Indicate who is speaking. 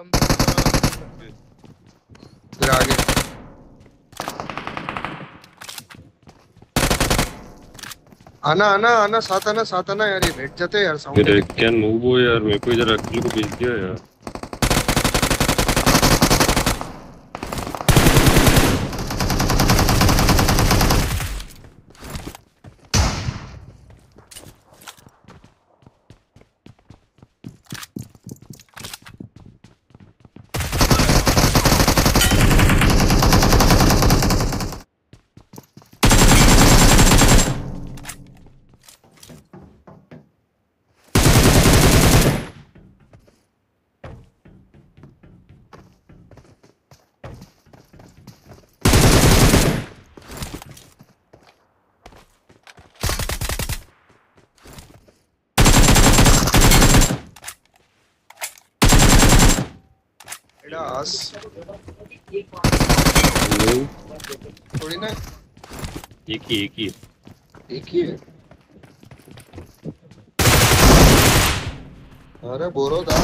Speaker 1: कम फिर आगे। आना आना आना साथ आना साथ आना यार ये बैठ जाते यार साउंड
Speaker 2: यार क्या मूव हो यार मेरे को इधर अकेले को भेज दिया यार। क्लास
Speaker 1: थोड़ी ना
Speaker 2: एक ही एक ही
Speaker 1: एक ही है। अरे बोरो था।